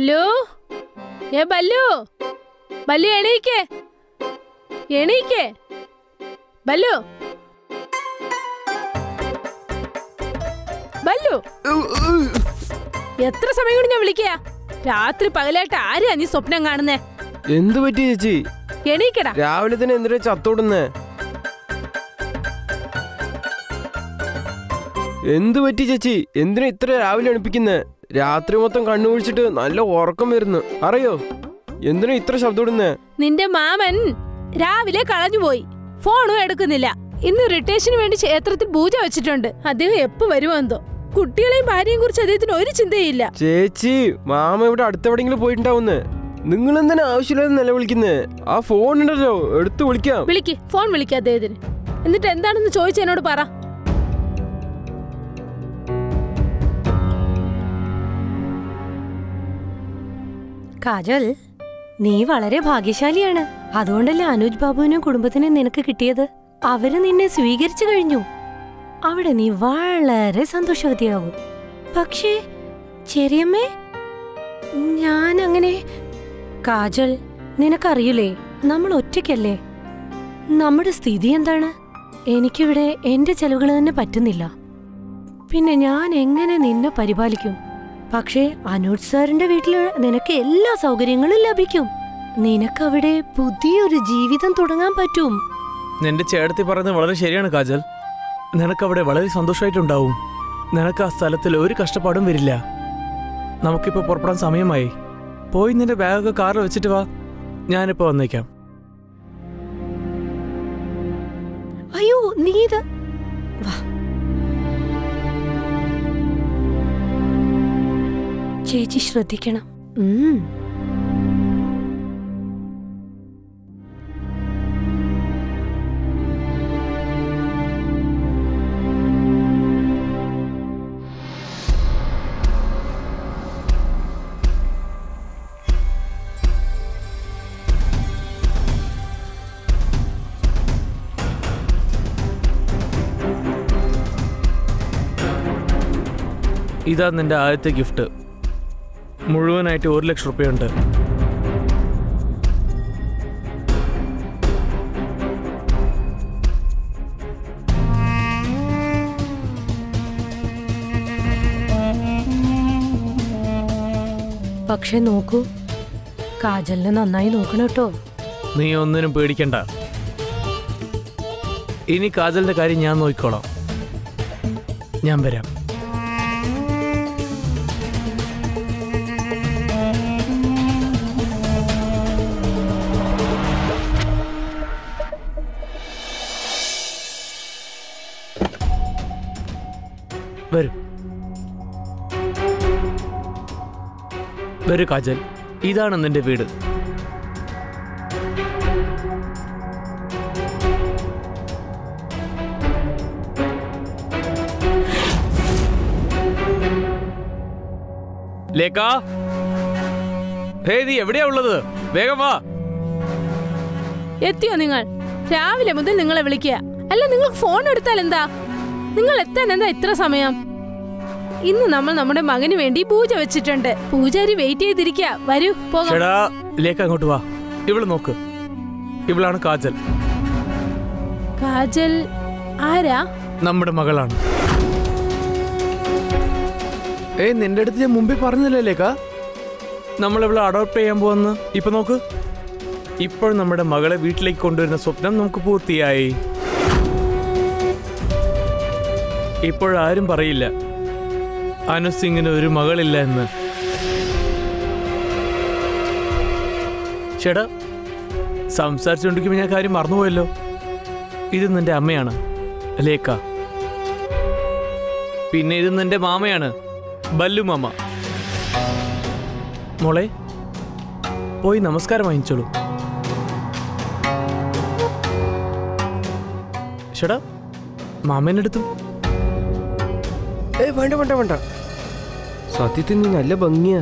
ബല്ലു ഏ ബല്ലു ബല്ലു എണീക്കേ. എണീക്കേ. ബല്ലു ബല്ലു എത്ര സമയം കൊണ്ട് ഞാൻ വിളിക്കുക രാത്രി പകലായിട്ട് ആരെയാ നീ സ്വപ്നം കാണുന്നേ? എന്തു പറ്റി ചേച്ചി? എണീക്കടാ. രാവിലെ തന്നെ എന്തിനാ ചത്തോടുന്നേ? എന്തു പറ്റി ചേച്ചി? എന്തിനാ ഇത്ര രാവിലെ എണിപ്പിക്കുന്നേ? രാത്രി മൊത്തം കണ്ണു കുഴിച്ചിട്ട് നല്ല ഉറക്കം വരുന്നു. അറിയോ? എന്തിനാ ഇത്ര ശബ്ദം ഇടുന്നേ? നിന്റെ മാമൻ രാവിലെ കളഞ്ഞുപോയി. ഫോണും എടുക്കുന്നില്ല. ഇന്ന് റിട്ടേഷന് വേണ്ടി ക്ഷേത്രത്തിൽ പൂജ വെച്ചിട്ടുണ്ട്. അദ്ദേഹം എപ്പോ വരുമെന്തോ കുട്ടികളെയും ഭാര്യയും കുറിച്ച് അദ്ദേഹത്തിന് ഒരു ചിന്തയില്ല. ചേച്ചി മാമ ഇവിടെ അടുത്തെവിടെങ്കിലും പോയിട്ടുണ്ടാവുന്നേ? നിങ്ങൾ എന്തിനാ ആവശ്യമില്ലാതെ നിലവിളിക്കുന്നേ ആ ഫോൺ ഉണ്ടല്ലോ എടുത്ത് വിളിക്കാം. വിളിക്ക് ഫോൺ വിളിക്കാം അദ്ദേഹത്തിന്. എന്നിട്ട് എന്താണെന്ന് ചോദിച്ചു എന്നോട് പറ. കാജൽ നീ വളരെ ഭാഗ്യശാലിയാണ്. അതുകൊണ്ടല്ലേ അനുജ് ബാബുവിനും കുടുംബത്തിന് നിനക്ക് കിട്ടിയത്? അവർ നിന്നെ സ്വീകരിച്ചു കഴിഞ്ഞു. അവിടെ നീ വളരെ സന്തോഷവതിയാകും പക്ഷേ ചെറിയമ്മേ ഞാൻ അങ്ങനെ കാജൽ നിനക്കറിയില്ലേ നമ്മൾ ഒറ്റയ്ക്കല്ലേ? നമ്മുടെ സ്ഥിതി എന്താണ്? എനിക്കിവിടെ എന്റെ ചെലവുകൾ തന്നെ പറ്റുന്നില്ല. പിന്നെ ഞാൻ എങ്ങനെ നിന്നെ പരിപാലിക്കും? പക്ഷേ അനൂജ് സാറിന്റെ വീട്ടിൽ നിനക്ക് എല്ലാ സൗകര്യങ്ങളും ലഭിക്കും. നിനക്കവിടെ പുതിയൊരു ജീവിതം തുടങ്ങാൻ പറ്റും. നിന്റെ ചേട്ടത്തി പറയുന്നത് വളരെ ശരിയാണ് കാജൽ. നിനക്കവിടെ വളരെ സന്തോഷമായിട്ടുണ്ടാവും. നിനക്ക് ആ സ്ഥലത്തിൽ ഒരു കഷ്ടപ്പാടും വരില്ല. നമുക്കിപ്പോൾ പുറപ്പെടാൻ സമയമായി. പോയി നിന്റെ ബാഗൊക്കെ കാറിൽ വെച്ചിട്ട് വാ. ഞാനിപ്പോൾ വന്നേക്കാം. അയ്യോ നീ ഇത് ചേച്ചി ശ്രദ്ധിക്കണം ഉം. ഇതാ നിന്റെ ആദ്യത്തെ ഗിഫ്റ്റ് മുഴുവനായിട്ട് ഒരു ലക്ഷം റുപ്യുണ്ട്. പക്ഷെ നോക്കൂ കാജലിനെ നന്നായി നോക്കണം കേട്ടോ. നീ ഒന്നിനും പേടിക്കണ്ട. ഇനി കാജലിന്റെ കാര്യം ഞാൻ നോക്കിക്കോളാം. ഞാൻ വരാം. വരൂ വരൂ കജൽ. ഇതാണ് നിന്റെ വീട്. ലേക്കാ ഹേ നീ എവിടെയാ ഉള്ളത്? വേഗം വാ. എത്തിയോ നിങ്ങൾ? രാവിലെ മുതൽ നിങ്ങളെ വിളിക്കുക. അല്ല നിങ്ങൾ ഫോൺ എടുത്താൽ എന്താ? നിങ്ങൾ എത്താൻ എന്താ ഇത്ര സമയം? ഇന്ന് നമ്മൾ നമ്മുടെ മകന് വേണ്ടി പൂജ വെച്ചിട്ടുണ്ട്. പൂജാരി വെയിറ്റ് ചെയ്തിരിക്കുക വരൂ പോകാം. അങ്ങോട്ട് വാ. ഇവൾ നോക്ക്. ഇവളാണ് കാജൽ. കാജൽ ആരാ? നമ്മുടെ മകളാണ്. ഏ നിന്റെ അടുത്ത് ഞാൻ മുമ്പേ പറഞ്ഞില്ലേ ലേക്ക നമ്മൾ ഇവളെ അഡോപ്റ്റ് ചെയ്യാൻ പോവെന്ന്. ഇപ്പൊ നോക്ക്. ഇപ്പോൾ നമ്മുടെ മകളെ വീട്ടിലേക്ക് കൊണ്ടുവരുന്ന സ്വപ്നം നമുക്ക് പൂർത്തിയായി. ഇപ്പോഴാരും പറയില്ല. അനു സിംഗിന് ഒരു മകളില്ല എന്ന്. ചേട്ടാ സംസാരിച്ചുകൊണ്ടിരിക്കുമ്പോൾ ഞാൻ കാര്യം മറന്നുപോയല്ലോ. ഇത് നിന്റെ അമ്മയാണ് ലേക്ക പിന്നെ ഇത് നിന്റെ മാമയാണ് ബല്ലു മാമ. മോളെ പോയി നമസ്കാരം വാങ്ങിച്ചോളൂ. ചേട്ടാ മാമേനെടുത്തു ഏ വേണ്ട വേണ്ട വേണ്ട. സത്യത്തിൽ നീ നല്ല ഭംഗിയാ.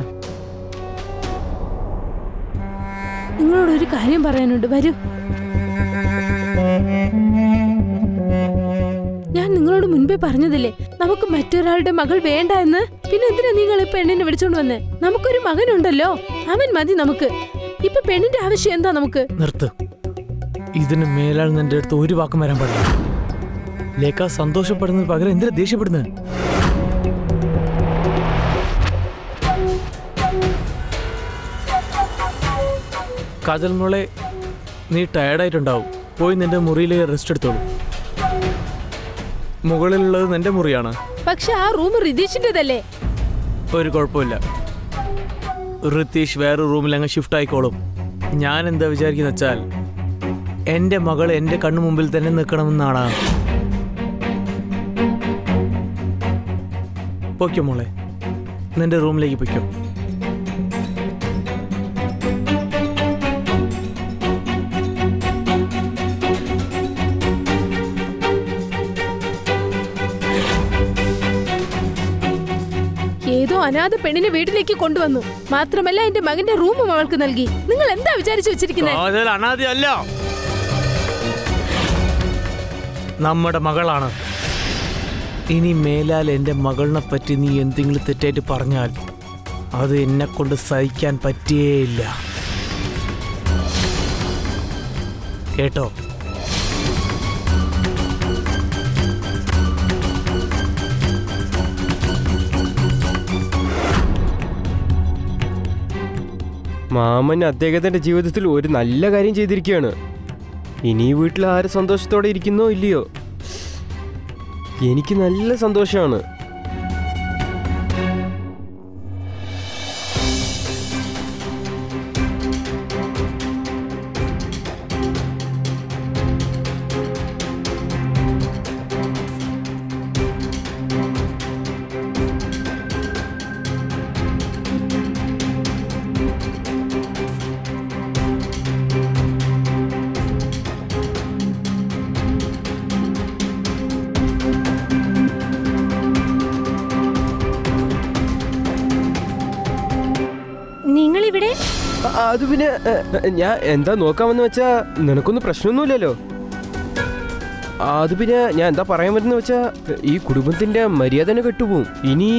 നിങ്ങളോട് ഒരു കാര്യം പറയാനുണ്ട്. വരൂ. ഞാൻ നിങ്ങളോട് മുൻപേ പറഞ്ഞതില്ലേ? നമുക്ക് മറ്റൊരാളുടെ മകൾ വേണ്ട എന്ന്? പിന്നെ എന്തിനാ നിങ്ങൾ ഈ പെണ്ണിനെ വിളിച്ചോണ്ട് വന്നേ? നമുക്കൊരു മകനുണ്ടല്ലോ. അവൻ മതി നമുക്ക്. ഇപ്പൊ പെണ്ണിന്റെ ആവശ്യം എന്താ നമുക്ക്? നിർത്ത്. ഇതിന് മേലാൽ നിന്റെ അടുത്ത് ഒരു വാക്കും വരാൻ പാടില്ല. ലേഖ സന്തോഷപ്പെടുന്നതിന് പകരം എന്തിനാ ദേഷ്യപ്പെടുന്നത് കാജൽ മോളെ നീ ടയർഡായിട്ടുണ്ടാവും പോയി നിന്റെ മുറിയിൽ റെസ്റ്റ് എടുത്തോളൂ. മുകളിലുള്ളത് നിന്റെ മുറിയാണ്. പക്ഷെ ആ റൂം റിതീഷിന്റേതല്ലേ? ഒരു കുഴപ്പമില്ല. റിതീഷ് വേറെ റൂമിൽ അങ്ങ് ഷിഫ്റ്റ് ആയിക്കോളും. ഞാൻ എന്താ വിചാരിക്കുന്ന വെച്ചാൽ എന്റെ മകൾ എന്റെ കണ്ണു മുമ്പിൽ തന്നെ നിൽക്കണമെന്നാണ്. പൊയ്ക്കോ മോളെ. നിന്റെ റൂമിലേക്ക് പൊയ്ക്കോ. അനാഥ പെണ്ണിനെ വീട്ടിലേക്ക് കൊണ്ടുവന്നു. മാത്രമല്ല എന്റെ മകന്റെ റൂമും അവൾക്ക് നൽകി. നിങ്ങൾ എന്താ വിചാരിച്ചു വെച്ചിരിക്കുന്നത് നമ്മുടെ മകളാണ്. ഇനി മേലാൽ എന്റെ മകളിനെ പറ്റി നീ എന്തെങ്കിലും തെറ്റായിട്ട് പറഞ്ഞാൽ അത് എന്നെ കൊണ്ട് സഹിക്കാൻ പറ്റിയേയില്ല. കേട്ടോ? മാമൻ അദ്ദേഹത്തിന്റെ ജീവിതത്തിൽ ഒരു നല്ല കാര്യം ചെയ്തിരിക്കുകയാണ്. ഇനി വീട്ടിൽ ആര് സന്തോഷത്തോടെ ഇരിക്കുന്നോ ഇല്ലയോ? എനിക്ക് നല്ല സന്തോഷമാണ്. അത് പിന്നെ ഞാൻ എന്താ നോക്കാമെന്ന് വെച്ചാ നിനക്കൊന്നും പ്രശ്നമൊന്നുമില്ലല്ലോ. അത് പിന്നെ ഞാൻ എന്താ പറയാൻ പറ്റുന്ന വെച്ചാ ഈ കുടുംബത്തിന്റെ മര്യാദ തന്നെ കെട്ടുപോകും ഇനി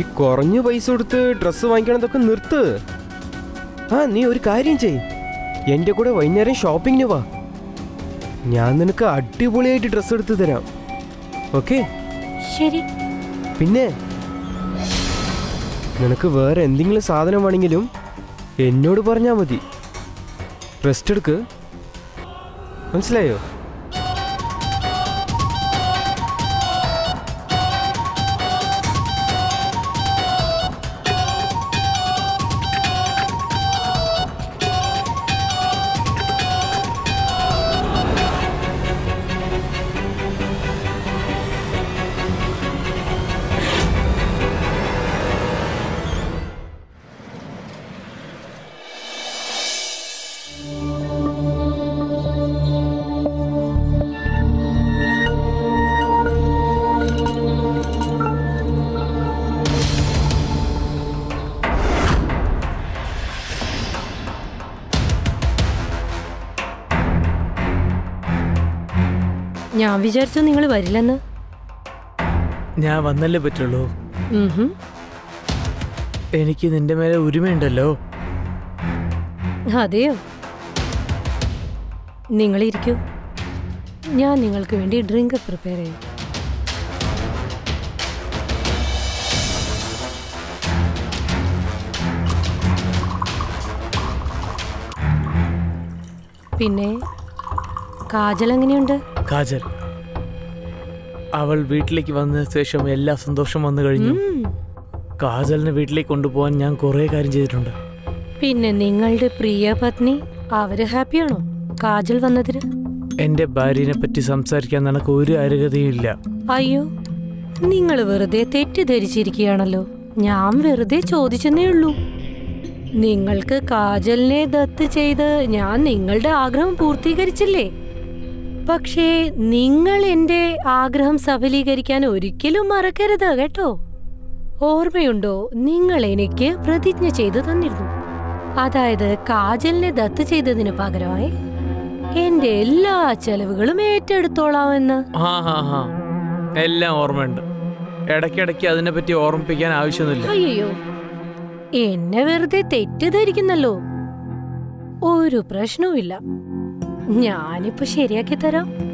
ഈ കുറഞ്ഞ പൈസ കൊടുത്ത് ഡ്രസ്സ് വാങ്ങിക്കണതൊക്കെ നിർത്ത്. ആ നീ ഒരു കാര്യം ചെയ്. എന്റെ കൂടെ വൈകുന്നേരം ഷോപ്പിങ്ങിന് വാ. ഞാൻ നിനക്ക് അടിപൊളിയായിട്ട് ഡ്രസ്സ് എടുത്ത് തരാം. ഓക്കെ? ശരി. പിന്നെ? നിനക്ക് വേറെ എന്തെങ്കിലും സാധനം വേണമെങ്കിലും എന്നോട് പറഞ്ഞാൽ മതി. റെസ്റ്റ് എടുക്ക്. മനസ്സിലായോ? ഞാൻ വിചാരിച്ചു നിങ്ങൾ വരില്ലെന്ന്. ഞാൻ വന്നല്ലേ പറ്റുള്ളൂ. എനിക്ക് നിന്റെ മേലെ ഉരിമയുണ്ടല്ലോ. അതെയോ? നിങ്ങളിരിക്കൂ. ഞാൻ നിങ്ങൾക്ക് വേണ്ടി ഡ്രിങ്ക് പ്രിപ്പയർ ചെയ്യും. പിന്നെ കാജൽ എങ്ങനെയുണ്ട്? കാജൽ. അവൾ വീട്ടിലേക്ക് വന്ന ശേഷം എല്ലാ സന്തോഷം വന്നു കഴിഞ്ഞു. കാജലിനെ വീട്ടിലേക്ക് കൊണ്ടുപോകാൻ ഞാൻ കുറേ കാര്യം ചെയ്തിട്ടുണ്ട്. പിന്നെ നിങ്ങളുടെ പ്രിയ പത്നി അവർ ഹാപ്പിയാണോ കാജൽ വന്നതിന്? എന്റെ ഭാര്യനെ പറ്റി സംസാരിക്കാൻ നിനക്ക് ഒരു അർഹതയും ഇല്ല. അയ്യോ നിങ്ങൾ വെറുതെ തെറ്റിദ്ധരിച്ചിരിക്കുകയാണല്ലോ. ഞാൻ വെറുതെ ചോദിച്ചെന്നേ ഉള്ളൂ. നിങ്ങൾക്ക് കാജലിനെ ദത്ത് ചെയ്ത് ഞാൻ നിങ്ങളുടെ ആഗ്രഹം പൂർത്തീകരിച്ചില്ലേ? പക്ഷേ നിങ്ങൾ എന്റെ ആഗ്രഹം സഫലീകരിക്കാൻ ഒരിക്കലും മറക്കരുത് കേട്ടോ? ഓർമ്മയുണ്ടോ? നിങ്ങൾ എനിക്ക് പ്രതിജ്ഞ ചെയ്തു തന്നിരുന്നു. അതായത് കാജലിനെ ദത്ത് ചെയ്തതിന് പകരമായി എന്റെ എല്ലാ ചെലവുകളും ഏറ്റെടുത്തോളാമെന്ന്. എല്ലാം ഓർമ്മയുണ്ട്. ഇടയ്ക്കിടയ്ക്ക് അതിനെപ്പറ്റി ഓർമ്മിപ്പിക്കാൻ ആവശ്യമൊന്നുമില്ല. അയ്യോ എന്നെ വെറുതെ തെറ്റിദ്ധരിക്കുന്നല്ലോ. ഒരു പ്രശ്നവുമില്ല. ഞാനിപ്പോ ശരിയാക്കി തരാം.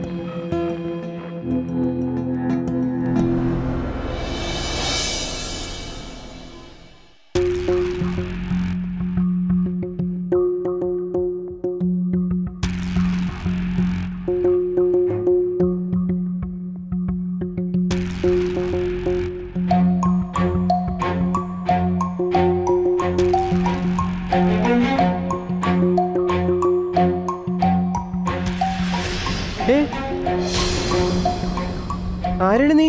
ആരാണ് നീ?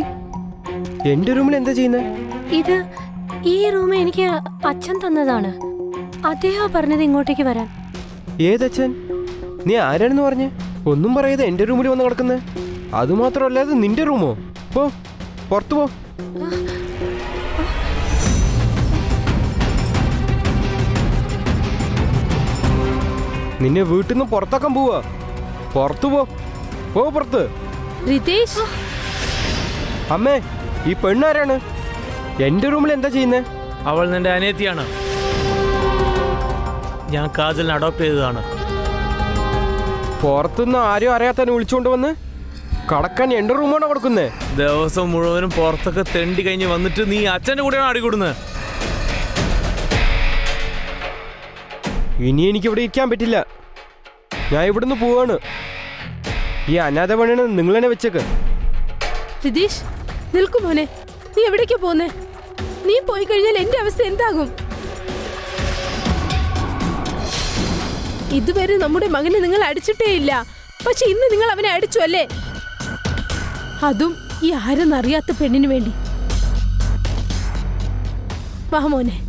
എന്റെ റൂമിൽ എന്താ ചെയ്യുന്നത് ഇത് ഈ റൂം എനിക്ക് അച്ഛൻ തന്നതാണ്. അദ്ദേഹം പറഞ്ഞത് ഇങ്ങോട്ടേക്ക് വരാൻ. ഏതച്ഛൻ? നീ ആരാണെന്ന് പറഞ്ഞ്? ഒന്നും പറയാതെ എന്റെ റൂമിൽ വന്ന് കിടക്കുന്നത് അതുമാത്രമല്ല അത് നിന്റെ റൂമോ പോ പുറത്തു പോ. നിന്നെ വീട്ടിൽ നിന്ന് പുറത്താക്കാൻ പോവാ. പുറത്തു പോ. പോ പുറത്ത്. റിതേഷ്? അമ്മേ ഈ പെണ്ണാരാണ്? എന്റെ റൂമിൽ എന്താ ചെയ്യുന്നേ? അവൾ നിന്റെ അനിയത്തിയാണ്. ഞാൻ കാജലിനെ അഡോപ്റ്റ് ചെയ്തതാണ്. പുറത്തുനിന്ന് ആരും അറിയാത്തന്നെ വിളിച്ചുകൊണ്ട് വന്ന് കടക്കാൻ എന്റെ റൂമാണ് കൊടുക്കുന്നേ. ദിവസം മുഴുവനും പുറത്തൊക്കെ തെണ്ടി കഴിഞ്ഞ് വന്നിട്ട് നീ അച്ഛന്റെ കൂടെയാണ് അടികൂടുന്നത്. ഇനി എനിക്ക് ഇവിടെ ഇരിക്കാൻ പറ്റില്ല. ഞാൻ ഇവിടുന്ന് പോവാണ്. ഈ അനാഥ പണിയാണ് നിങ്ങൾ തന്നെ വെച്ചേക്ക്. രതീഷ് നിൽക്കും മോനെ. നീ എവിടേക്കാ പോന്നേ നീ പോയി കഴിഞ്ഞാൽ എന്റെ അവസ്ഥ എന്താകും? ഇതുവരെ നമ്മുടെ മകനെ നിങ്ങൾ അടിച്ചിട്ടേ ഇല്ല. പക്ഷെ ഇന്ന് നിങ്ങൾ അവനെ അടിച്ചു അല്ലേ? അതും ഈ ആരെന്നറിയാത്ത പെണ്ണിന് വേണ്ടി. വാ മോനെ.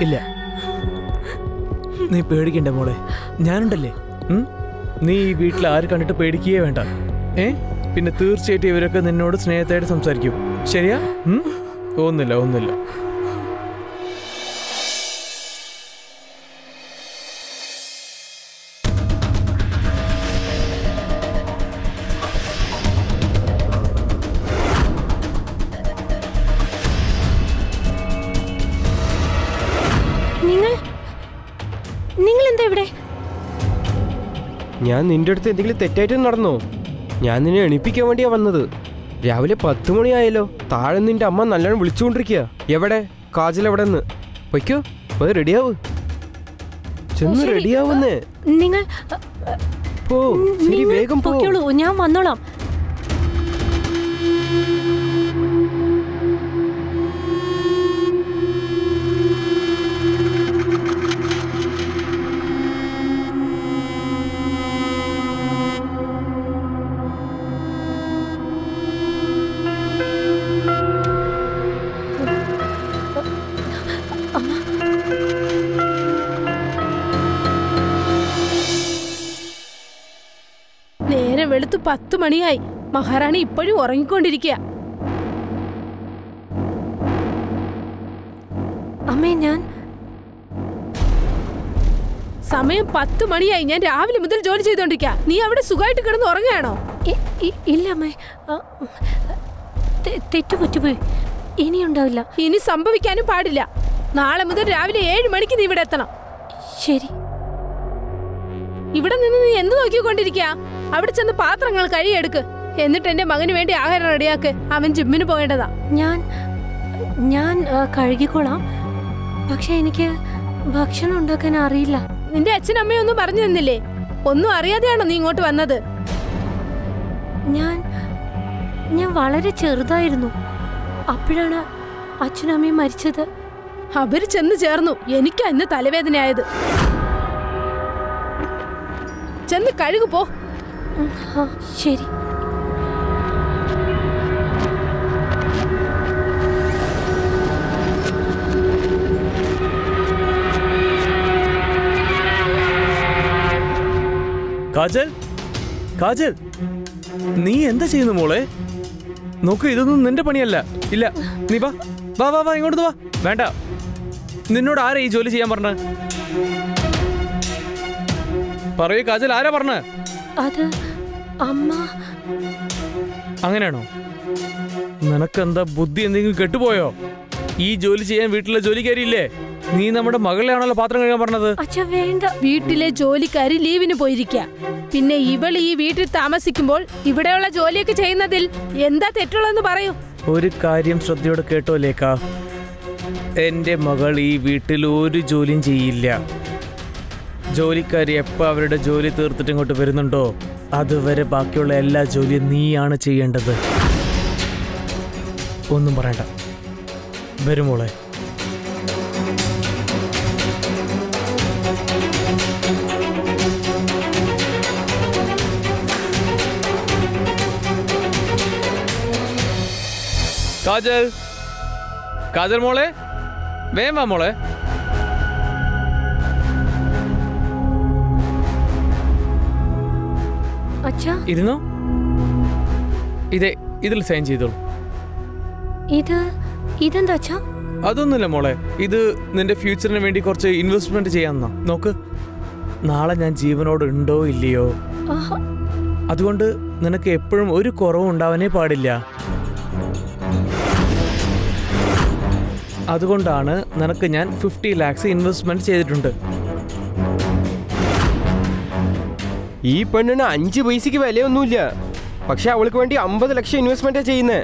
ഇല്ല. നീ പേടിക്കണ്ട മോളെ. ഞാനുണ്ടല്ലേ? നീ ഈ വീട്ടിൽ ആര് കണ്ടിട്ട് പേടിക്കുകയേ വേണ്ട. ഏ? പിന്നെ തീർച്ചയായിട്ടും ഇവരൊക്കെ നിന്നോട് സ്നേഹത്തായിട്ട് സംസാരിക്കും. ശരിയാ? ഒന്നുമില്ല ഒന്നുമില്ല. നിന്റെ അടുത്ത് എന്തെങ്കിലും തെറ്റായിട്ട് നടന്നോ? ഞാൻ നിന്നെ എണിപ്പിക്കാൻ വേണ്ടിയാ വന്നത്. രാവിലെ പത്ത് മണിയായല്ലോ. താഴെ നിന്റെ അമ്മ നല്ലോണം വിളിച്ചുകൊണ്ടിരിക്കുക എവിടെ? കാജൽ എവിടെ നിന്ന് പൊയ്ക്കോ പോയി റെഡിയാവ് ചെന്ന് റെഡിയാവുന്നേ നിങ്ങൾ പോ. ശരി വേഗം പോയോളൂ ഞാൻ വന്നോളാം. പത്ത് മണിയായി. മഹാറാണി ഇപ്പോഴും ഉറങ്ങിക്കൊണ്ടിരിക്കുക അമ്മേ ഞാൻ സമയം പത്ത് മണിയായി. ഞാൻ രാവിലെ മുതൽ ജോലി ചെയ്തോണ്ടിരിക്ക. നീ അവിടെ സുഖമായിട്ട് കിടന്ന് ഉറങ്ങുകയാണോ? ഇല്ല അമ്മേ. ആ, തെ- തെറ്റ് പറ്റുപോയി. ഇനിയുണ്ടാവില്ല. ഇനി സംഭവിക്കാനും പാടില്ല. നാളെ മുതൽ രാവിലെ ഏഴ് മണിക്ക് നീ ഇവിടെ എത്തണം. ശരി. ഇവിടെ നിന്ന് നീ എന്ത് നോക്കിക്കൊണ്ടിരിക്കുക അവിടെ ചെന്ന് പാത്രങ്ങൾ കഴിയെടുക്ക് എന്നിട്ട് എന്റെ മകന് വേണ്ടി ആഹാരം റെഡിയാക്ക്. അവൻ ജിമ്മിന് പോകേണ്ടതാ. ഞാൻ ഞാൻ കഴുകിക്കോളാം. പക്ഷെ എനിക്ക് ഭക്ഷണം ഉണ്ടാക്കാൻ അറിയില്ല. നിന്റെ അച്ഛനമ്മയൊന്നും ഒന്നും പറഞ്ഞു തന്നില്ലേ? ഒന്നും അറിയാതെയാണോ നീ ഇങ്ങോട്ട് വന്നത്? ഞാൻ ഞാൻ വളരെ ചെറുതായിരുന്നു. അപ്പോഴാണ് അച്ഛനമ്മയും മരിച്ചത്. അവർ ചെന്ന് ചേർന്നു. എനിക്ക് അന്ന് തലവേദനയായത്. ചെന്ന് കഴുകു പോ. ഉം, ആ, ശരി. കാജൽ കാജൽ നീ എന്താ ചെയ്യുന്നു മോളെ? നോക്ക് ഇതൊന്നും നിന്റെ പണിയല്ല. ഇല്ല നീ വാ വാ വാ വാ ഇങ്ങോട്ട് വാ. വേണ്ട. നിന്നോട് ആരാ ഈ ജോലി ചെയ്യാൻ പറഞ്ഞ പറയൂ കാജൽ ആരാ പറഞ്ഞ അത് അമ്മ. അങ്ങനെയാണോ? നിനക്കെന്താ ബുദ്ധി എന്തെങ്കിലും കെട്ടുപോയോ? ഈ ജോലി ചെയ്യാൻ വീട്ടിലെ ജോലിക്കാരിയില്ലേ? നീ നമ്മുടെ മകളെയാണല്ലോ പാത്രം കഴുകാൻ പറഞ്ഞത്. അച്ഛ വേണ്ട. വീട്ടിലെ ജോലിക്കാരി ലീവിന് പോയിരിക്ക. പിന്നെ ഇവൾ ഈ വീട്ടിൽ താമസിക്കുമ്പോൾ ഇവിടെയുള്ള ജോലിയൊക്കെ ചെയ്യുന്നതിൽ എന്താ തെറ്റുള്ളതെന്ന് പറയൂ. ഒരു കാര്യം ശ്രദ്ധയോടെ കേട്ടോ ലേക്ക എന്റെ മകൾ ഈ വീട്ടിൽ ഒരു ജോലിയും ചെയ്യില്ല. ജോലിക്കാരി എപ്പോൾ അവരുടെ ജോലി തീർത്തിട്ട് ഇങ്ങോട്ട് വരുന്നുണ്ടോ? അതുവരെ ബാക്കിയുള്ള എല്ലാ ജോലിയും നീയാണ് ചെയ്യേണ്ടത്. ഒന്നും പറയണ്ട. വരുമോളെ കാജൽ. കാജൽ മോളെ. വേം വാ മോളെ. ഇരുന്നോ? ഇതേ ഇതിൽ സൈൻ ചെയ്തോളൂ. ഇത് ഇതെന്താ അതൊന്നുമില്ല മോളെ ഇത് നിന്റെ ഫ്യൂച്ചറിന് വേണ്ടി കുറച്ച് ഇൻവെസ്റ്റ്മെന്റ് ചെയ്യാന്നാ നോക്ക് നാളെ ഞാൻ ജീവനോട് ഉണ്ടോ ഇല്ലയോ? അതുകൊണ്ട് നിനക്ക് എപ്പോഴും ഒരു കുറവും ഉണ്ടാവാനേ പാടില്ല. അതുകൊണ്ടാണ് നിനക്ക് ഞാൻ ഫിഫ്റ്റി ലാക്സ് ഇൻവെസ്റ്റ്മെന്റ് ചെയ്തിട്ടുണ്ട്. ഈ പെണ്ണിന് അഞ്ച് പൈസക്ക് വിലയൊന്നുമില്ല. പക്ഷെ അവൾക്ക് വേണ്ടി അമ്പത് ലക്ഷം ഇൻവെസ്റ്റ്മെന്റ് ചെയ്യുന്നേ.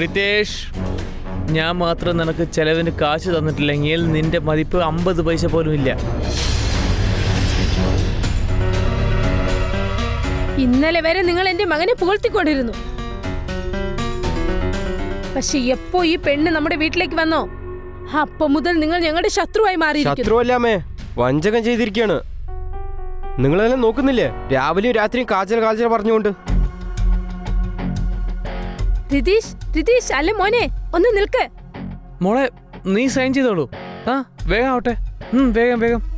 റിതേഷ് ഞാൻ മാത്രം നിനക്ക് ചെലവിന് കാശ് തന്നിട്ടില്ലെങ്കിൽ നിന്റെ മതിപ്പ് അമ്പത് പൈസ പോലും ഇല്ല. ഇന്നലെ വരെ നിങ്ങൾ എന്റെ മകനെ പുകഴ്ത്തിക്കൊണ്ടിരുന്നു. പക്ഷെ എപ്പോ ഈ പെണ്ണ് നമ്മുടെ വീട്ടിലേക്ക് വന്നോ? അപ്പൊ മുതൽ നിങ്ങൾ ഞങ്ങളുടെ ശത്രുവായി മാറി ശത്രുവല്ലാമേ വഞ്ചകം ചെയ്തിരിക്കുകയാണ് നിങ്ങളെല്ലാം നോക്കുന്നില്ലേ? രാവിലെയും രാത്രിയും കാച്ചൽ കാച്ചൽ പറഞ്ഞുകൊണ്ട്. രതീഷ് രതീഷ് അല്ല മോനെ ഒന്ന് നിൽക്ക്. മോളെ നീ സൈൻ ചെയ്തോളൂ. ആ വേഗം ആവട്ടെ. വേഗം വേഗം.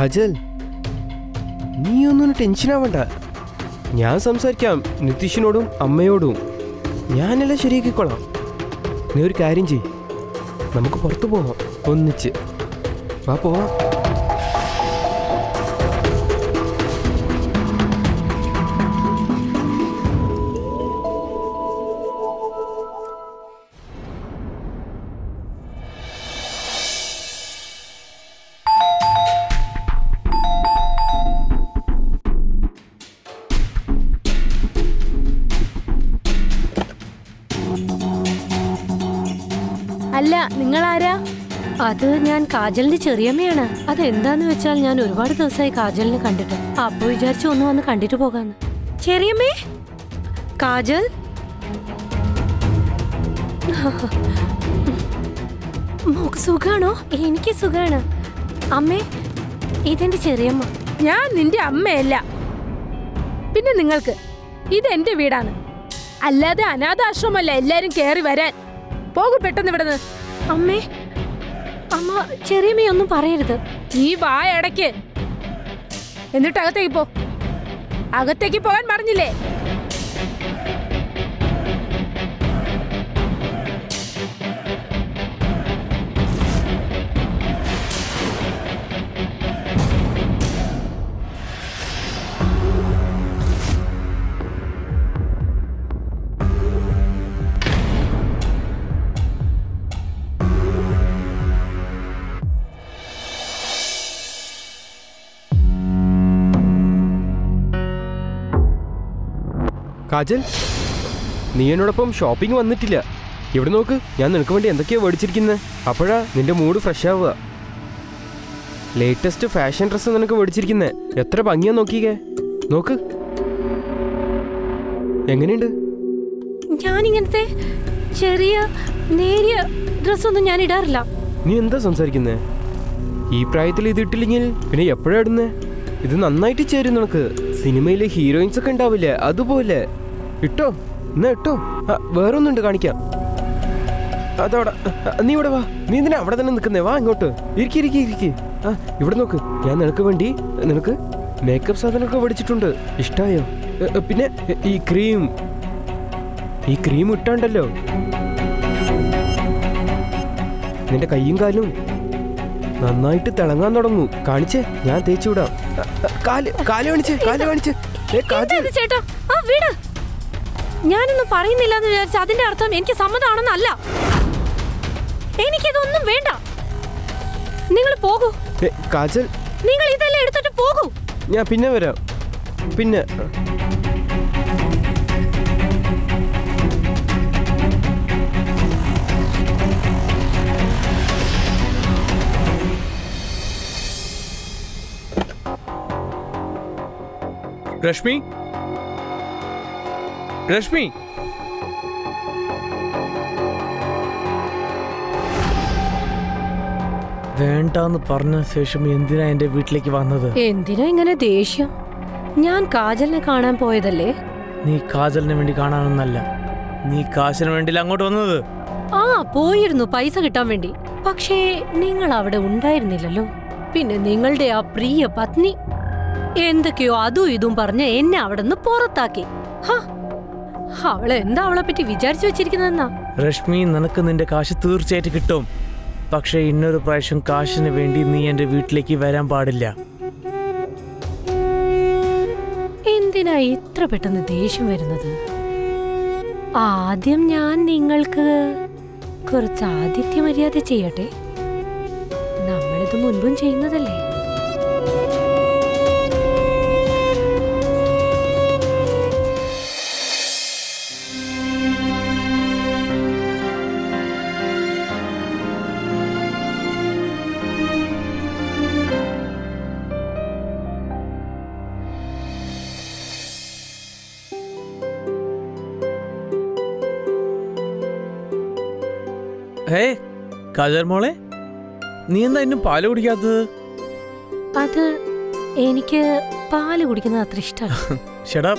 കാജൽ നീ ഒന്നും ടെൻഷൻ ആവണ്ട. ഞാൻ സംസാരിക്കാം നിതീഷിനോടും അമ്മയോടും. ഞാനെല്ലാം ശരിയാക്കിക്കോളാം. നീ ഒരു കാര്യം ചെയ് നമുക്ക് പുറത്തു പോവാം. ഒന്നിച്ച്. വാ പോവാം. അല്ല നിങ്ങൾ ആരാ അത് ഞാൻ കാജലിന്റെ ചെറിയമ്മയാണ്. അത് എന്താന്ന് വെച്ചാൽ ഞാൻ ഒരുപാട് ദിവസമായി കാജലിനെ കണ്ടിട്ട്. അപ്പൊ വിചാരിച്ചു ഒന്ന് വന്ന് കണ്ടിട്ട് പോകാന്ന്. ചെറിയമ്മേ! കാജൽ? സുഖാണോ? എനിക്ക് സുഖാണ്. അമ്മേ ഇതെന്റെ ചെറിയമ്മ. ഞാൻ നിന്റെ അമ്മയല്ല. പിന്നെ നിങ്ങൾക്ക് ഇതെന്റെ വീടാണ്. അല്ലാതെ അനാഥാശ്രമല്ല എല്ലാരും കേറി വരാൻ. പോകു പെട്ടെന്ന് ഇവിടെ അമ്മേ അമ്മ ചെറിയമ്മയൊന്നും പറയരുത്. നീ വായടയ്ക്ക് എന്നിട്ട് അകത്തേക്ക് പോ. അകത്തേക്ക് പോകാൻ പറഞ്ഞില്ലേ കാജൽ നീ എന്നോടൊപ്പം ഷോപ്പിംഗ് വന്നിട്ടില്ല. ഇവിടെ നോക്ക് ഞാൻ നിനക്ക് വേണ്ടി എന്തൊക്കെയാ മേടിച്ചിരിക്കുന്നത് അപ്പോഴാ നിന്റെ മൂഡ് ഫ്രഷ് ആവുക. ലേറ്റസ്റ്റ് ഫാഷൻ ഡ്രസ്സ് നിനക്ക് മേടിച്ചിരിക്കുന്നത് എത്ര ഭംഗിയാ നോക്കിയേ. നോക്ക്. എങ്ങനെയുണ്ട്? ഞാനിങ്ങനത്തെ ചെറിയ നേരിയ ഡ്രസ്സൊന്നും ഞാൻ ഇടാറില്ല. നീ എന്താ സംസാരിക്കുന്നേ? ഈ പ്രായത്തിൽ ഇത് ഇട്ടില്ലെങ്കിൽ പിന്നെ എപ്പോഴാ ഇടുന്നേ? ഇത് നന്നായിട്ട് ചേരും നിനക്ക്. സിനിമയിലെ ഹീറോയിൻസ് ഒക്കെ ഉണ്ടാവില്ലേ? അതുപോലെ. ഇട്ടോ? എന്നാ ഇട്ടോ? വേറൊന്നുണ്ട് കാണിക്കാം. അതവിടെ. നീ ഇവിടെ വാ. നീ എന്തിനാ അവിടെ തന്നെ നിൽക്കുന്നേ? വാ ഇങ്ങോട്ട്. ഇരിക്കി ഇരിക്കി ഇരിക്കി. ആ ഇവിടെ നോക്ക്. ഞാൻ നിനക്ക് വേണ്ടി നിനക്ക് മേക്കപ്പ് സാധനമൊക്കെ എ, എ, പിന്നെ ഈ ക്രീം ഈ ക്രീം ഇട്ടാണ്ടല്ലോ. നിന്റെ കയ്യും കാലും നന്നായിട്ട് തിളങ്ങാൻ തുടങ്ങും. കാണിച്ചേ ഞാൻ തേച്ചു വിടാം കാൽ കാൽ കാണിച്ചേ കാൽ കാണിച്ചേ. ഏ, കാജൽ. ചേട്ടാ? ആ വീട്. ഞാനൊന്നും പറയുന്നില്ല എന്ന് വിചാരിച്ച അതിന്റെ അർത്ഥം എനിക്ക് സമ്മതമാണെന്നല്ല എനിക്കിതൊന്നും വേണ്ട. നിങ്ങൾ പോകൂ. കാജൽ. നിങ്ങൾ ഇതെല്ലാം എടുത്തിട്ട് പോകൂ. ഞാൻ പിന്നെ വരാം. പിന്നെ രശ്മി? രശ്മി? വേണ്ടാന്ന് പറഞ്ഞ ശേഷം എന്തിനാ എന്റെ വീട്ടിലേക്ക് വന്നത്? എന്തിനാ ഇങ്ങനെ ദേഷ്യം? ഞാൻ കാജലിനെ കാണാൻ പോയതല്ലേ? നീ കാജലിന് വേണ്ടി കാണാനൊന്നല്ല. നീ കാശിന് വേണ്ടി അങ്ങോട്ട് വന്നത്? ആ പോയിരുന്നു പൈസ കിട്ടാൻ വേണ്ടി. പക്ഷേ നിങ്ങൾ അവിടെ ഉണ്ടായിരുന്നില്ലല്ലോ. പിന്നെ നിങ്ങളുടെ ആ പ്രിയ പത്നി എന്തൊക്കെയോ അതും ഇതും പറഞ്ഞ് എന്നെ അവിടെ നിന്ന് പുറത്താക്കി അവളെ എന്താ അവളെ പറ്റി വിചാരിച്ചു വെച്ചിരിക്കുന്നതെന്നാ? രശ്മി നിനക്ക് നിന്റെ കാശ് തീർച്ചയായിട്ടും കിട്ടും. പക്ഷേ ഇന്നൊരു പ്രാവശ്യം കാശിന് വേണ്ടി നീ എന്റെ വീട്ടിലേക്ക് വരാൻ പാടില്ല. എന്തിനാ ഇത്ര പെട്ടെന്ന് ദേഷ്യം വരുന്നത്? ആദ്യം ഞാൻ നിങ്ങൾക്ക് കുറച്ച് ആതിഥ്യ മര്യാദ ചെയ്യട്ടെ? നമ്മളിത് മുൻപും ചെയ്യുന്നതല്ലേ? ഹേ കജർ മോളെ നീ എന്താ ഇന്നും പാൽ കുടിക്കാത്തത്? അത് എനിക്ക് പാൽ കുടിക്കുന്നത് അത്ര ഇഷ്ടമാണ് ഷടാ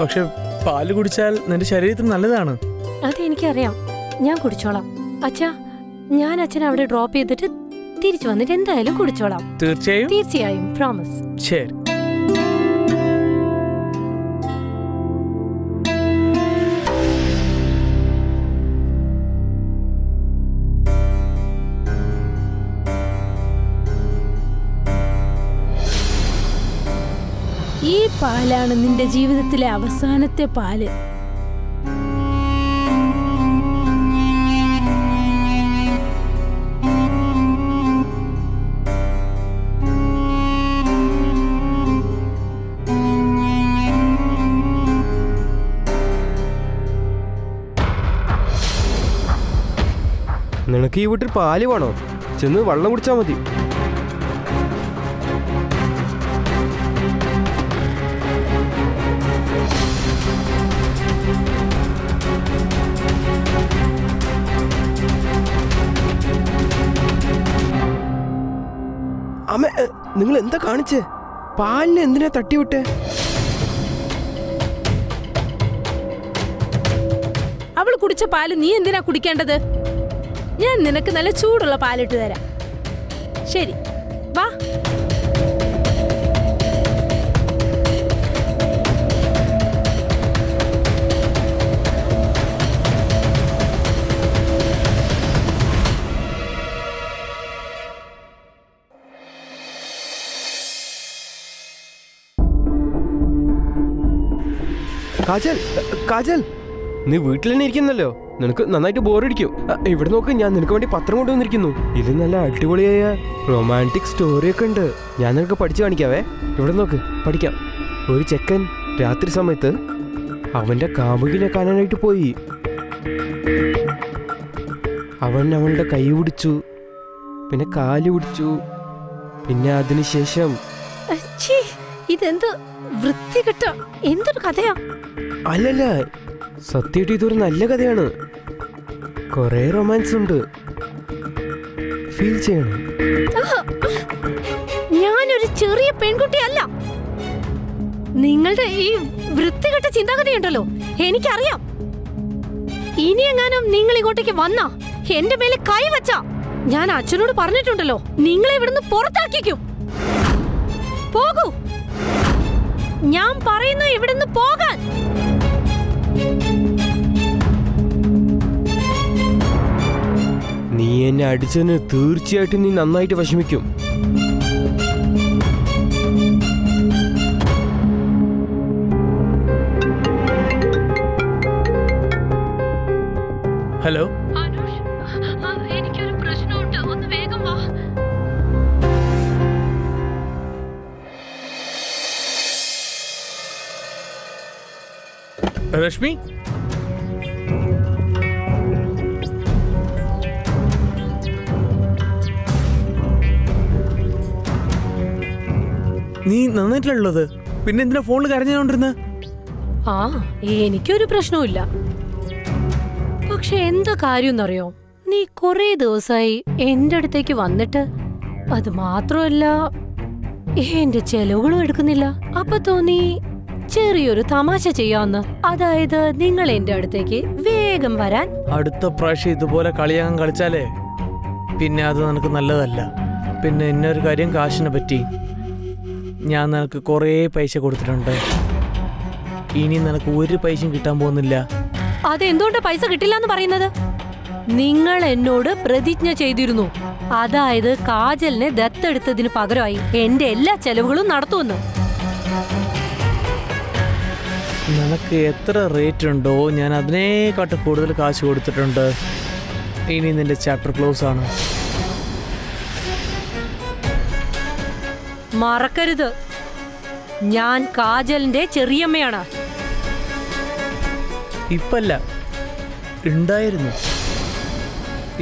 പക്ഷെ പാൽ കുടിച്ചാൽ നിന്റെ ശരീരത്തിന് നല്ലതാണ്. അത് അതെനിക്കറിയാം. ഞാൻ കുടിച്ചോളാം. അച്ഛാ ഞാൻ അച്ഛനെ അവിടെ ഡ്രോപ്പ് ചെയ്തിട്ട് തിരിച്ചു വന്നിട്ട് എന്തായാലും കുടിച്ചോളാം. തീർച്ചയായും? തീർച്ചയായും പ്രോമിസ് ശരി. പാലാണ് നിന്റെ ജീവിതത്തിലെ അവസാനത്തെ പാൽ. നിനക്ക് ഈ വീട്ടിൽ പാൽ വേണോ? ചെന്ന് വെള്ളം കുടിച്ചാൽ മതി. അമ്മ നിങ്ങൾ എന്താ കാണിച്ചേ? പാലിന് എന്തിനാ തട്ടിവിട്ടേ? അവൾ കുടിച്ച പാൽ നീ എന്തിനാ കുടിക്കേണ്ടത്? ഞാൻ നിനക്ക് നല്ല ചൂടുള്ള പാലിട്ട് തരാം. ശരി വാ. കാജൽ കാജൽ. നീ വീട്ടിൽ തന്നെ ഇരിക്കുന്നല്ലോ. നിനക്ക് നന്നായിട്ട് ബോറടിക്കും ഇവിടെ നോക്ക് ഞാൻ നിനക്ക് വേണ്ടി പത്രം കൊണ്ടുവന്നിരിക്കുന്നു. ഇത് നല്ല അടിപൊളിയായ റൊമാന്റിക് സ്റ്റോറിയൊക്കെ ഉണ്ട്. ഞാൻ നിനക്ക് പഠിച്ചു കാണിക്കാവേ. ഇവിടെ നോക്ക് പഠിക്കാം. ഒരു ചെക്കൻ രാത്രി സമയത്ത് അവന്റെ കാമുകിനെ കാണാനായിട്ട് പോയി. അവൻ അവളുടെ കൈ പിടിച്ചു പിന്നെ കാൽ പിടിച്ചു പിന്നെ അതിനുശേഷം ഇതെന്ത് വൃത്തികെട്ട എന്തൊരു കഥയാ? അല്ലല്ല സത്യമായിട്ട് ഇതൊരു നല്ല കഥയാണ്. കൊറേ റൊമാൻസ് ഉണ്ട്. ഫീൽ ചെയ്യണം. ഞാനൊരു ചെറിയ പെൺകുട്ടിയല്ല. നിങ്ങളുടെ ഈ വൃത്തികെട്ട ചിന്താഗതിയുണ്ടല്ലോ എനിക്കറിയാം. ഇനി എങ്ങാനും നിങ്ങൾ ഇങ്ങോട്ടേക്ക് വന്നാ എന്റെ മേലെ കൈ വച്ചാ ഞാൻ അച്ഛനോട് പറഞ്ഞിട്ടുണ്ടല്ലോ നിങ്ങളെ ഇവിടുന്ന് പുറത്താക്കിക്കും. പോകൂ. ഞാൻ പറയുന്നു ഇവിടുന്ന് പോകാൻ. നീ എന്നെ അടിച്ചതിന് തീർച്ചയായിട്ടും നീ നന്നായിട്ട് വിഷമിക്കും. രശ്മി നീ നന്നായിട്ടില്ലുള്ളത് പിന്നെ എന്തിനാ ഫോണിൽ കരഞ്ഞോണ്ടിരുന്ന ആ എനിക്കൊരു പ്രശ്നവുമില്ല. പക്ഷെ എന്താ കാര്യം എന്നറിയോ നീ കുറേ ദിവസമായി എന്റെ അടുത്തേക്ക് വന്നിട്ട് അത് മാത്രമല്ല എന്റെ ചെലവുകളും എടുക്കുന്നില്ല. അപ്പൊ തോന്നി ചെറിയൊരു തമാശ ചെയ്യാന്ന്. അതായത് നിങ്ങൾ എന്റെ അടുത്തേക്ക് വേഗം വരാൻ. അടുത്ത പ്രാവശ്യം ഇതുപോലെ കളിയാകാൻ കളിച്ചാലേ പിന്നെ അത് നിനക്ക് നല്ലതല്ല. പിന്നെ ഇന്നൊരു കാര്യം കാശിനെ പറ്റി. ഞാൻ നിനക്ക് കുറേ പൈസ കൊടുത്തിട്ടുണ്ട്. ഇനി നിനക്ക് ഒരു പൈസയും കിട്ടാൻ പോകുന്നില്ല. അതെന്തുകൊണ്ട് പൈസ കിട്ടില്ല എന്ന് പറയുന്നത്? നിങ്ങൾ എന്നോട് പ്രതിജ്ഞ ചെയ്തിരുന്നു. അതായത് കാജലിനെ ദത്തെടുത്തതിന് പകരമായി എന്റെ എല്ലാ ചെലവുകളും നടത്തുമെന്ന്. നിനക്ക് എത്ര റേറ്റ് ഉണ്ടോ? ഞാൻ അതിനേക്കാട്ട് കൂടുതൽ കാശ് കൊടുത്തിട്ടുണ്ട്. ഇനി നിന്റെ ചാപ്റ്റർ ക്ലോസ് ആണ്. മറക്കരുത്. ഞാൻ കാജലിന്റെ ചെറിയമ്മയാണ്. ഇപ്പല്ല ഉണ്ടായിരുന്നു.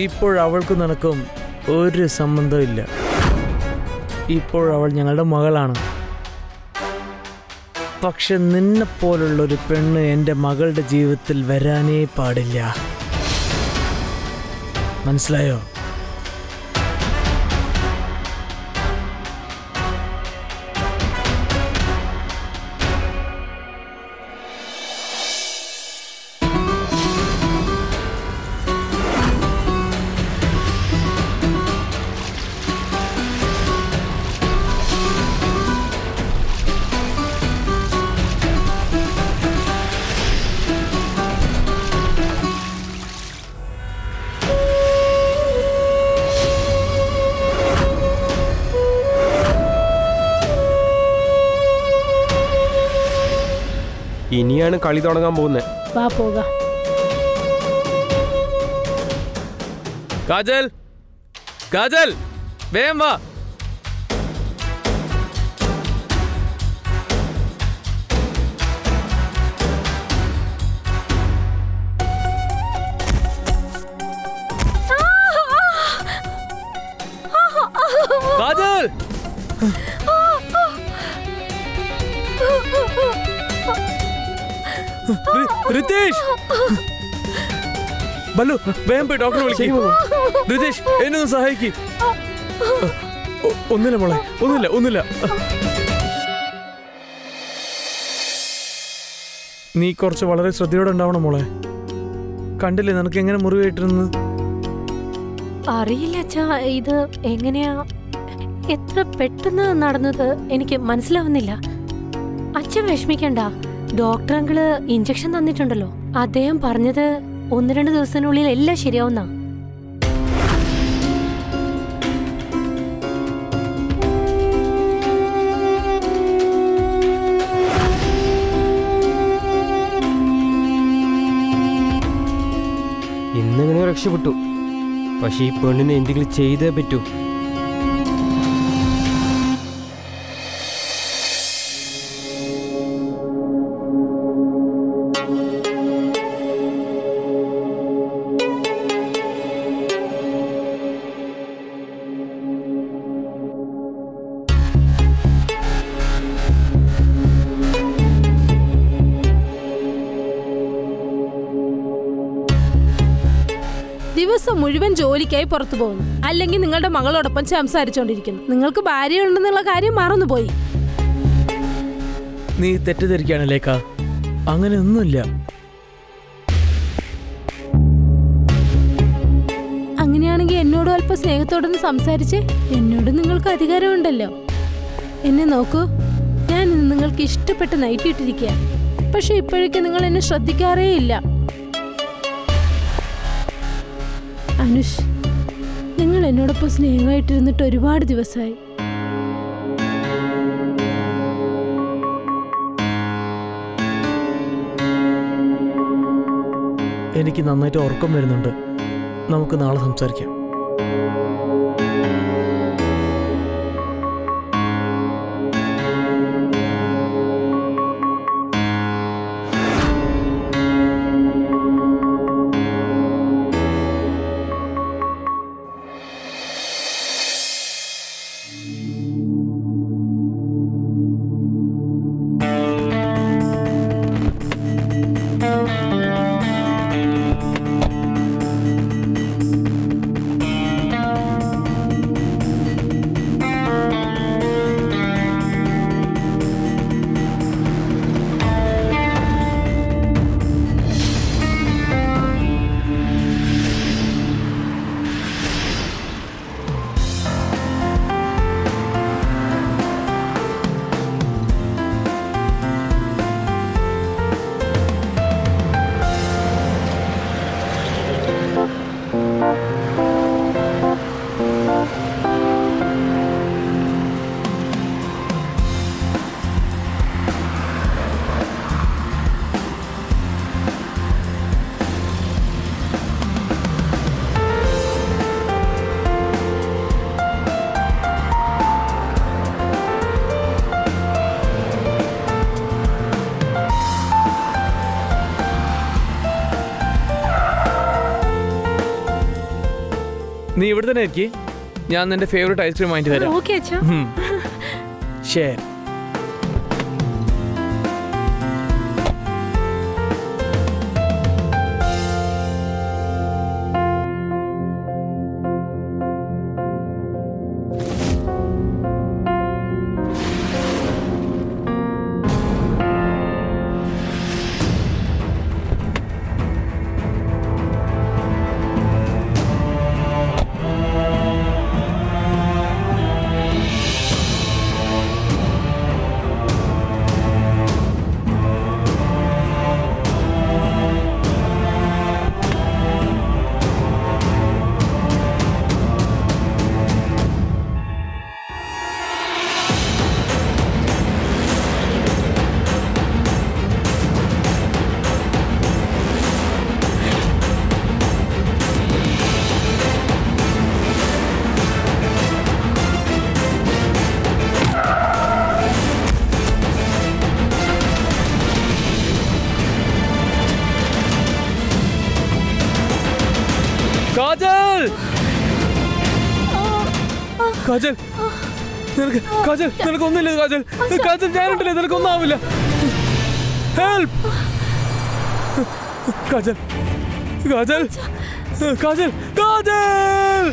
ഇപ്പോഴവൾക്ക് നിനക്കും ഒരു സംബന്ധമില്ല ഇപ്പോഴവൾ ഞങ്ങളുടെ മകളാണ്. പക്ഷെ നിന്നെപ്പോലുള്ളൊരു പെണ്ണ് എന്റെ മകളുടെ ജീവിതത്തിൽ വരാനേ പാടില്ല. മനസ്സിലായോ? ഇനിയാണ് കളി തുടങ്ങാൻ പോകുന്നത്. വാ പോകാം. കാജൽ കാജൽ വേഗം വാ. റിതേഷ് ബല്ലു വേഗം പോയി ഡോക്ടറെ വിളിക്കും. റിതേഷ് എന്നെ ഒന്ന് സഹായിക്കും. ഒന്നില്ല മോളെ ഒന്നില്ല ഒന്നില്ല. നീ കുറച്ച് വളരെ ശ്രദ്ധയോടെ ഉണ്ടാവണം മോളെ. കണ്ടില്ലേ നിനക്ക് എങ്ങനെ മുറിവേറ്റിരുന്ന് അറിയില്ല അച്ഛാ ഇത് എങ്ങനെയാ? എത്ര പെട്ടെന്ന് നടന്നത് എനിക്ക് മനസ്സിലാവുന്നില്ല. അച്ഛൻ വിഷമിക്കണ്ട. ഡോക്ടർ അങ്കിൾ ഇഞ്ചക്ഷൻ തന്നിട്ടുണ്ടല്ലോ. അദ്ദേഹം പറഞ്ഞത് ഒന്ന് രണ്ട് ദിവസത്തിനുള്ളിൽ എല്ലാം ശരിയാവുന്ന. ഇന്നിങ്ങനെ രക്ഷപ്പെട്ടു. പക്ഷെ ഈ പെണ്ണിനെ എന്തെങ്കിലും ചെയ്തേ പറ്റൂ. ദിവസം മുഴുവൻ ജോലിക്കായി പുറത്തു പോകുന്നു. അല്ലെങ്കിൽ നിങ്ങളുടെ മകളോടൊപ്പം സംസാരിച്ചുകൊണ്ടിരിക്കുന്നു നിങ്ങൾക്ക് ഭാര്യയുണ്ടെന്നുള്ള കാര്യം മറന്നുപോയി. നീ തെറ്റിദ്ധരിക്കുകയാണ് ലേഖ. അങ്ങനെ ഒന്നുമില്ല. അങ്ങനെയാണെങ്കിൽ എന്നോട് അല്പം സ്നേഹത്തോടൊന്ന് സംസാരിച്ച്. എന്നോട് നിങ്ങൾക്ക് അധികാരമുണ്ടല്ലോ. എന്നെ നോക്കൂ. ഞാൻ നിങ്ങൾക്ക് ഇഷ്ടപ്പെട്ട് നൈറ്റിട്ടിരിക്കുക പക്ഷെ ഇപ്പോഴേക്കും നിങ്ങൾ എന്നെ ശ്രദ്ധിക്കാറേ ഇല്ല അനുഷ് നിങ്ങൾ എന്നോടൊപ്പം സ്നേഹമായിട്ടിരുന്നിട്ട് ഒരുപാട് ദിവസമായി എനിക്ക് നന്നായിട്ട് ഉറക്കം വരുന്നുണ്ട്. നമുക്ക് നാളെ സംസാരിക്കാം. തന്നെ ഇരിക്കി ഞാൻ നിന്റെ ഫേവറേറ്റ് ഐസ്ക്രീം വാങ്ങിട്ട് തരാം. ശരി. നിനക്ക് കാജൽ നിനക്ക് ഒന്നുമില്ല കാജൽ. കാജൽ. ഞാനുണ്ടല്ലേ നിനക്കൊന്നും ആവില്ല ഹെൽപ്പ് കാജൽ കാജൽ കാജൽ കാജൽ.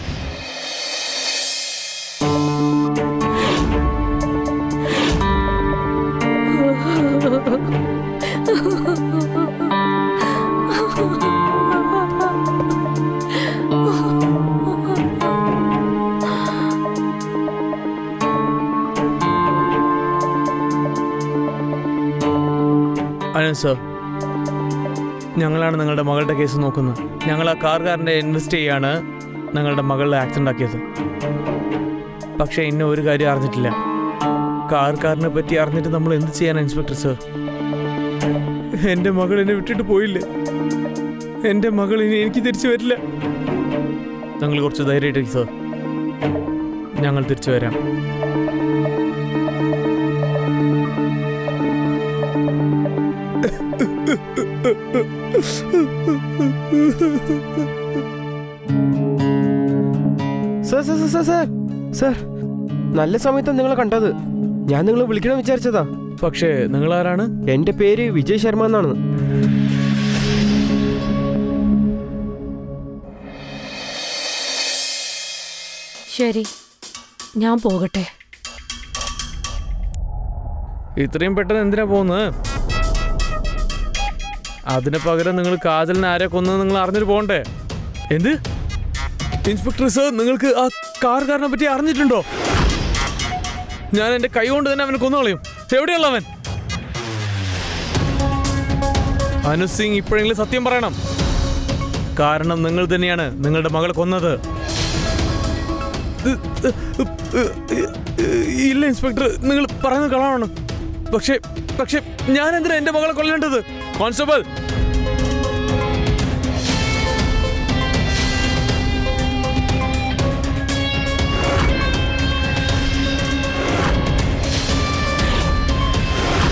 അനന്ത് സർ ഞങ്ങളാണ് നിങ്ങളുടെ മകളുടെ കേസ് നോക്കുന്നത്. ഞങ്ങൾ ആ കാർകാരന്റെ ഇൻവെസ്റ്റ് ചെയ്യാണ് നിങ്ങളുടെ മകളുടെ ആക്സിഡന്റ് ആക്കിയത്. പക്ഷേ ഇന്ന ഒരു കാര്യം അറിഞ്ഞിട്ടില്ല. കാർക്കാരനെ പറ്റി അറിഞ്ഞിട്ട് നമ്മൾ എന്ത് ചെയ്യാൻ ഇൻസ്പെക്ടർ സർ എന്റെ മകൾ എന്നെ വിട്ടിട്ട് പോയില്ല? എന്റെ മകൾ ഇനി എനിക്ക് തിരിച്ചു വരില്ല. ഞങ്ങൾ കുറച്ച് ധൈര്യമായിട്ടിരിക്കും സർ ഞങ്ങൾ തിരിച്ചു വരാം. Sir sir sir, sir sir. നല്ല സമയത്താണ് നിങ്ങളെ കണ്ടത്. ഞാൻ നിങ്ങളെ വിളിക്കണം വിചാരിച്ചതാ. പക്ഷേ നിങ്ങൾ ആരാണ് എന്റെ പേര് വിജയ് ശർമ്മ എന്നാണ്. ശരി ഞാൻ പോകട്ടെ. ഇത്രയും പെട്ടെന്ന് എന്തിനാ പോകുന്നത്? അതിന് പകരം നിങ്ങൾ കാജലിനെ ആരെ കൊന്നത് നിങ്ങൾ അറിഞ്ഞിട്ട് പോകണ്ടേ? എന്ത്? ഇൻസ്പെക്ടർ സർ നിങ്ങൾക്ക് ആ കാർകാരനെ പറ്റി അറിഞ്ഞിട്ടുണ്ടോ? ഞാൻ എന്റെ കൈ കൊണ്ട് തന്നെ അവനെ കൊന്നുകളയും എവിടെയുള്ള അവൻ? അനു സിംഗ് ഇപ്പോഴെങ്കിലും സത്യം പറയണം. കാരണം നിങ്ങൾ തന്നെയാണ് നിങ്ങളുടെ മകൾ കൊന്നത്. ഇല്ല ഇൻസ്പെക്ടർ നിങ്ങൾ പറയുന്നത് കളാണ് പക്ഷേ പക്ഷേ ഞാൻ എന്തിനാ എന്റെ മകളെ കൊല്ലേണ്ടത്? കോൺസ്റ്റബിൾ.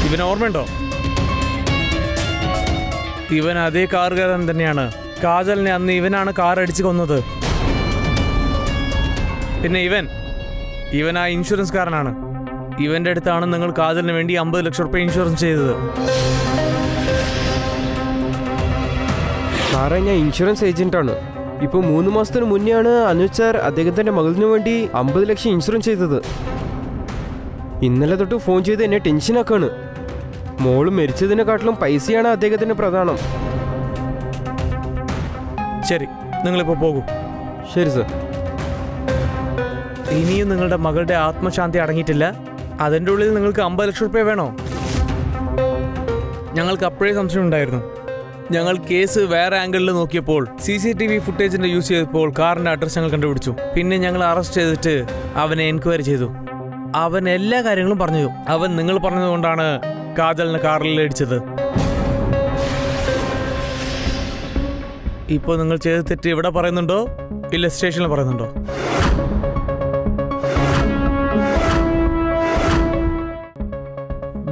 ഇവൻ ഓർമ്മയുണ്ടോ? ഇവൻ അതേ കാറുകാരൻ തന്നെയാണ്. കാജലിനെ അന്ന് ഇവനാണ് കാർ അടിച്ചു കൊന്നത്. പിന്നെ ഇവൻ? ഇവൻ ആ ഇൻഷുറൻസ്കാരനാണ് ഇവന്റെ അടുത്താണ് നിങ്ങൾ കാജലിന് വേണ്ടി അമ്പത് ലക്ഷം റുപ്യ ഇൻഷുറൻസ് ചെയ്തത്. സാറേ ഞാൻ ഇൻഷുറൻസ് ഏജന്റാണ്. ഇപ്പൊ മൂന്ന് മാസത്തിന് മുന്നെയാണ് അനുജ് സാർ അദ്ദേഹത്തിന്റെ മകളിന് വേണ്ടി അമ്പത് ലക്ഷം ഇൻഷുറൻസ് ചെയ്തത്. ഇന്നലെ തൊട്ട് ഫോൺ ചെയ്ത് എന്നെ ടെൻഷനാക്കാണ് മോൾ മരിച്ചതിനെക്കാട്ടിലും പൈസയാണ് അദ്ദേഹത്തിന് പ്രധാനം. ശരി നിങ്ങളിപ്പോൾ പോകൂ. ശരി സർ. ഇനിയും നിങ്ങളുടെ മകളുടെ ആത്മശാന്തി അടങ്ങിയിട്ടില്ല. അതിന്റെ ഉള്ളിൽ നിങ്ങൾക്ക് അമ്പത് ലക്ഷം റുപ്യ വേണോ? ഞങ്ങൾക്ക് അപ്പോഴേ സംശയം ഉണ്ടായിരുന്നു ഞങ്ങൾ കേസ് വേറെ ആംഗിളിൽ നോക്കിയപ്പോൾ സി സി ടി വി ഫുട്ടേജിന്റെ യൂസ് ചെയ്തപ്പോൾ കാറിന്റെ അഡ്രസ് ഞങ്ങൾ കണ്ടുപിടിച്ചു. പിന്നെ ഞങ്ങൾ അറസ്റ്റ് ചെയ്തിട്ട് അവനെ എൻക്വയറി ചെയ്തു. അവൻ എല്ലാ കാര്യങ്ങളും പറഞ്ഞു അവൻ നിങ്ങൾ പറഞ്ഞതുകൊണ്ടാണ് കാജലിന് കാറിൽ ഇടിച്ചത്. ഇപ്പോൾ നിങ്ങൾ ചെയ്ത തെറ്റ് ഇവിടെ പറയുന്നുണ്ടോ? ഇല്ല സ്റ്റേഷനിൽ പറയുന്നുണ്ടോ?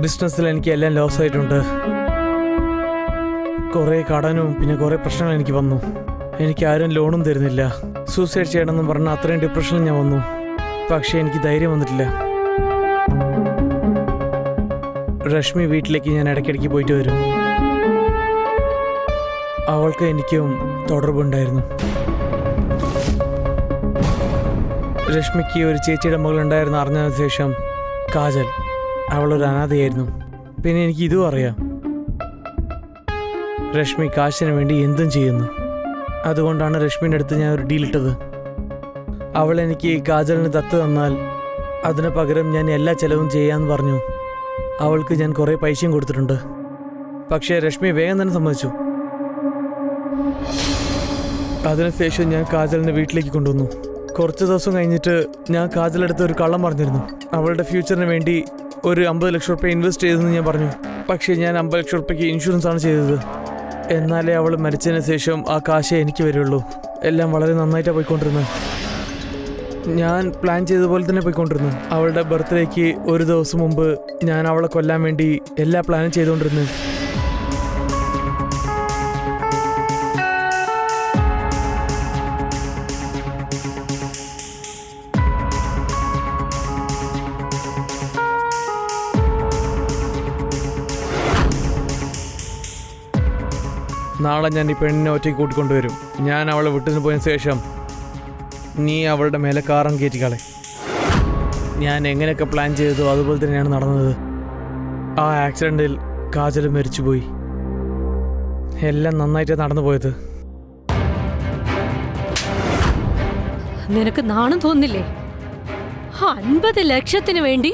ബിസിനസ്സിൽ എനിക്ക് എല്ലാം ലോസ് ആയിട്ടുണ്ട്. കുറേ കടനും പിന്നെ കുറേ പ്രശ്നങ്ങൾ എനിക്ക് വന്നു. എനിക്ക് ആരും ലോണും തരുന്നില്ല. സൂസൈഡ് ചെയ്യണമെന്ന് പറഞ്ഞ അത്രയും ഡിപ്രഷനിൽ ഞാൻ വന്നു. പക്ഷേ എനിക്ക് ധൈര്യം വന്നിട്ടില്ല. രശ്മി വീട്ടിലേക്ക് ഞാൻ ഇടയ്ക്കിടയ്ക്ക് പോയിട്ട് വരും. അവൾക്ക് എനിക്കും തുടർബുണ്ടായിരുന്നു രശ്മിക്ക് ഒരു ചേച്ചിയുടെ മകളുണ്ടായിരുന്നു അറിഞ്ഞതിന് ശേഷം കാജൽ. അവളൊരു അനാഥയായിരുന്നു. പിന്നെ എനിക്ക് ഇതും അറിയാം. രശ്മി കാശിന് വേണ്ടി എന്തും ചെയ്യുന്നു. അതുകൊണ്ടാണ് രശ്മിന്റെ അടുത്ത് ഞാൻ ഒരു ഡീലിട്ടത് അവൾ എനിക്ക് കാജലിന് ദത്ത് തന്നാൽ അതിന് പകരം ഞാൻ എല്ലാ ചെലവും ചെയ്യാമെന്ന് പറഞ്ഞു. അവൾക്ക് ഞാൻ കുറേ പൈസയും കൊടുത്തിട്ടുണ്ട്. പക്ഷേ രശ്മി വേഗം തന്നെ സമ്മതിച്ചു. അതിനുശേഷം ഞാൻ കാജലിനെ വീട്ടിലേക്ക് കൊണ്ടുവന്നു. കുറച്ച് ദിവസം കഴിഞ്ഞിട്ട് ഞാൻ കാജലെടുത്ത് ഒരു കള്ളം പറഞ്ഞിരുന്നു. അവളുടെ ഫ്യൂച്ചറിന് വേണ്ടി ഒരു അമ്പത് ലക്ഷം റുപ്യ ഇൻവെസ്റ്റ് ചെയ്തെന്ന് ഞാൻ പറഞ്ഞു. പക്ഷേ ഞാൻ അമ്പത് ലക്ഷം റുപ്യക്ക് ഇൻഷുറൻസ് ആണ് ചെയ്തത്. എന്നാലേ അവൾ മരിച്ചതിന് ശേഷം ആ കാശേ എനിക്ക് വരുള്ളൂ. എല്ലാം വളരെ നന്നായിട്ടാണ് പോയിക്കൊണ്ടിരുന്നത് ഞാൻ പ്ലാൻ ചെയ്ത പോലെ തന്നെ പോയിക്കൊണ്ടിരുന്നു. അവളുടെ ബർത്ത്ഡേക്ക് ഒരു ദിവസം മുമ്പ് ഞാൻ അവളെ കൊല്ലാൻ വേണ്ടി എല്ലാ പ്ലാനും ചെയ്തുകൊണ്ടിരുന്നു. നാളെ ഞാൻ ഈ പെണ്ണിനെ ഒറ്റയ്ക്ക് കൂട്ടിക്കൊണ്ടുവരും. ഞാൻ അവളെ വിട്ടിന് പോയതിന് ശേഷം നീ അവളുടെ മേലെ കാറം കയറ്റിക്കളെ ഞാൻ എങ്ങനെയൊക്കെ പ്ലാൻ ചെയ്തു അതുപോലെ തന്നെയാണ് നടന്നത്. ആ ആക്സിഡന്റിൽ കാജൽ മരിച്ചുപോയി. എല്ലാം നന്നായിട്ട് നടന്നു പോയത്. നിനക്ക് നാണം തോന്നില്ലേ? അൻപത് ലക്ഷത്തിന് വേണ്ടി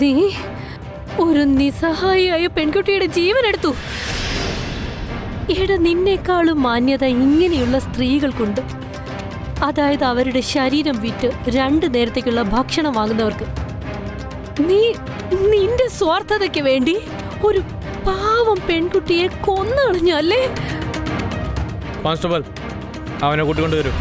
നീ ഒരു നിസ്സഹായിയായ പെൺകുട്ടിയുടെ ജീവൻ എടുത്തു എടാ നിന്നേക്കാളും മാന്യത ഇങ്ങനെയുള്ള സ്ത്രീകൾക്കുണ്ട്. അതായത് അവരുടെ ശരീരം വിറ്റ് രണ്ട് നേരത്തേക്കുള്ള ഭക്ഷണം വാങ്ങുന്നവർക്ക്. നീ നിന്റെ സ്വാർത്ഥതയ്ക്ക് വേണ്ടി ഒരു പാവം പെൺകുട്ടിയെ കൊന്നളഞ്ഞല്ലേ കോൺസ്റ്റബിൾ അവനെ കൂട്ടിക്കൊണ്ടുവരും.